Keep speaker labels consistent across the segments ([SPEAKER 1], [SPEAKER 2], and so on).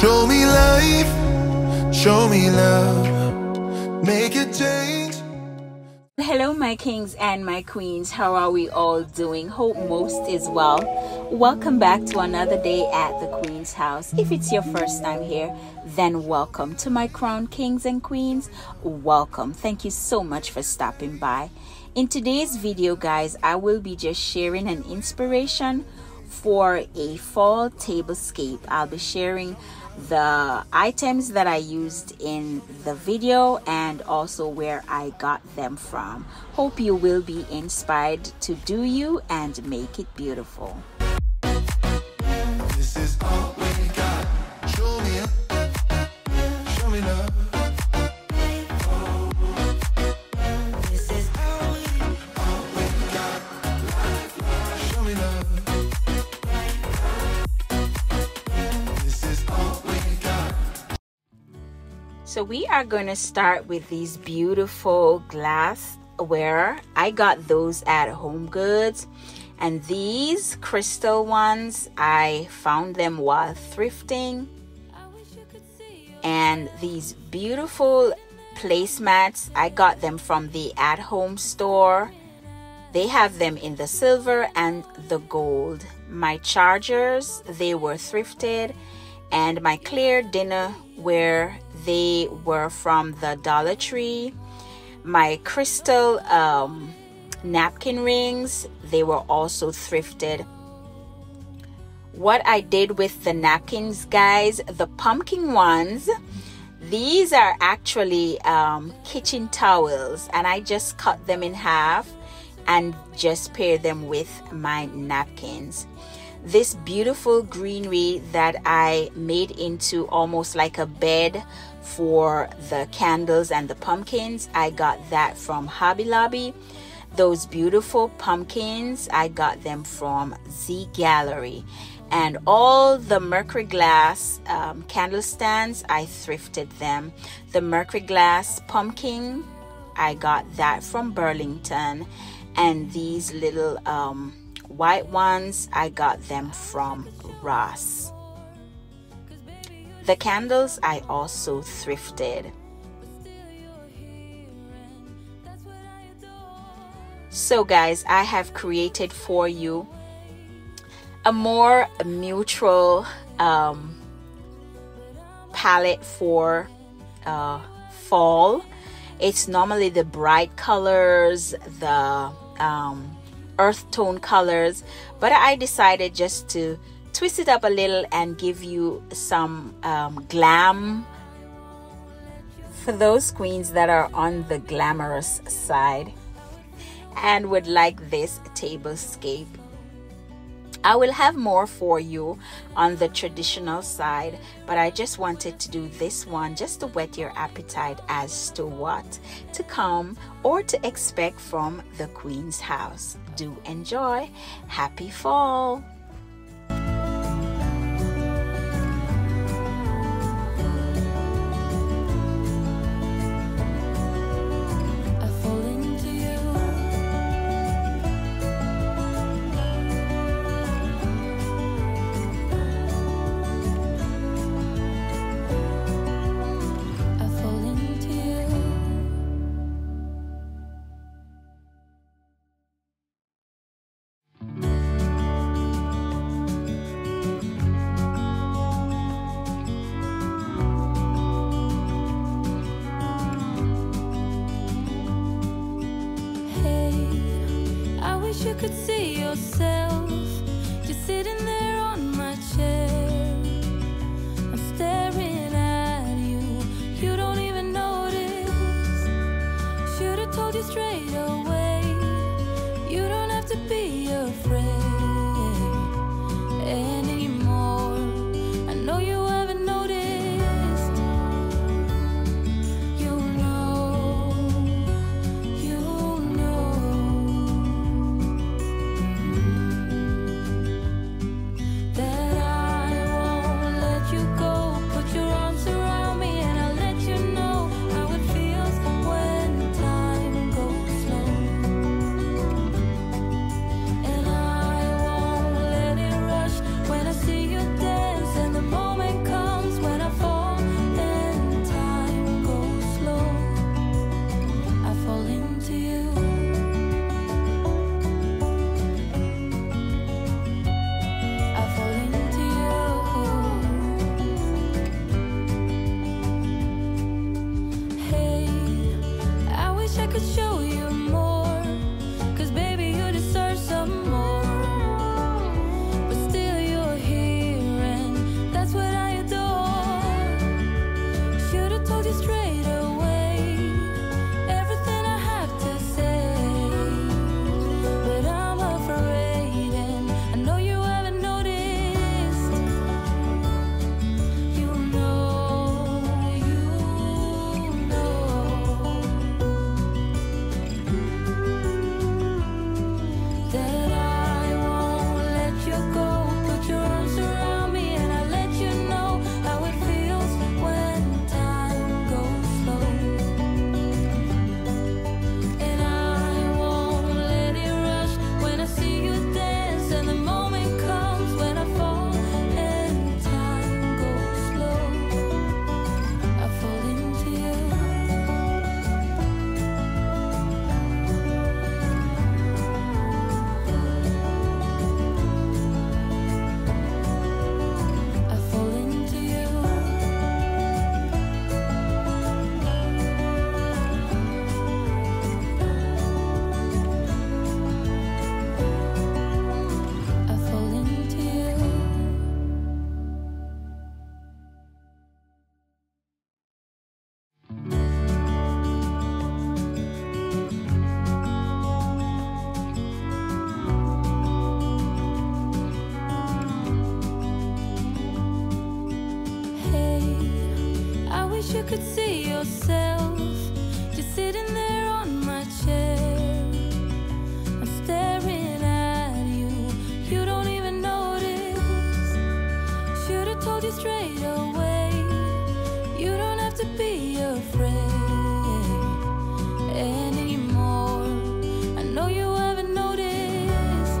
[SPEAKER 1] Show me life, show me love, make a change.
[SPEAKER 2] Hello, my kings and my queens. How are we all doing? Hope most is well. Welcome back to another day at the Queen's house. If it's your first time here, then welcome to my crown kings and queens. Welcome. Thank you so much for stopping by. In today's video, guys, I will be just sharing an inspiration for a fall tablescape. I'll be sharing the items that I used in the video and also where I got them from. Hope you will be inspired to do you and make it beautiful. So we are going to start with these beautiful glassware. I got those at Home Goods. And these crystal ones, I found them while thrifting. And these beautiful placemats, I got them from the at home store. They have them in the silver and the gold. My chargers, they were thrifted. And my clear dinnerware, they were from the Dollar Tree. My crystal um, napkin rings, they were also thrifted. What I did with the napkins, guys, the pumpkin ones, these are actually um, kitchen towels, and I just cut them in half and just pair them with my napkins. This beautiful greenery that I made into almost like a bed for the candles and the pumpkins, I got that from Hobby Lobby. Those beautiful pumpkins, I got them from Z Gallerie. And all the mercury glass um, candle stands, I thrifted them. The mercury glass pumpkin, I got that from Burlington. And these little um, white ones, I got them from Ross. The candles, I also thrifted. So, guys, I have created for you a more neutral um, palette for uh, fall. It's normally the bright colors, the um, earth tone colors, but I decided just to twist it up a little and give you some um, glam for those queens that are on the glamorous side and would like this tablescape. I will have more for you on the traditional side, but I just wanted to do this one just to whet your appetite as to what to come or to expect from the Queen's house. Do enjoy. Happy fall.
[SPEAKER 3] You could see yourself just sitting there on my chair. I'm staring at you, you don't even notice. Should've told you straight away. You don't have to be afraid you could see yourself just sitting there on my chair. I'm staring at you, you don't even notice. Should've told you straight away. You don't have to be afraid anymore. I know you haven't noticed.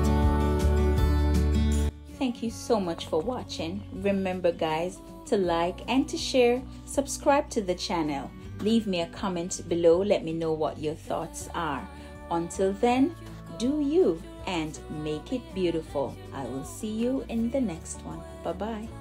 [SPEAKER 2] Thank you so much for watching. Remember, guys, to like and to share, subscribe to the channel. Leave me a comment below. Let me know what your thoughts are. Until then, do you and make it beautiful. I will see you in the next one. Bye bye.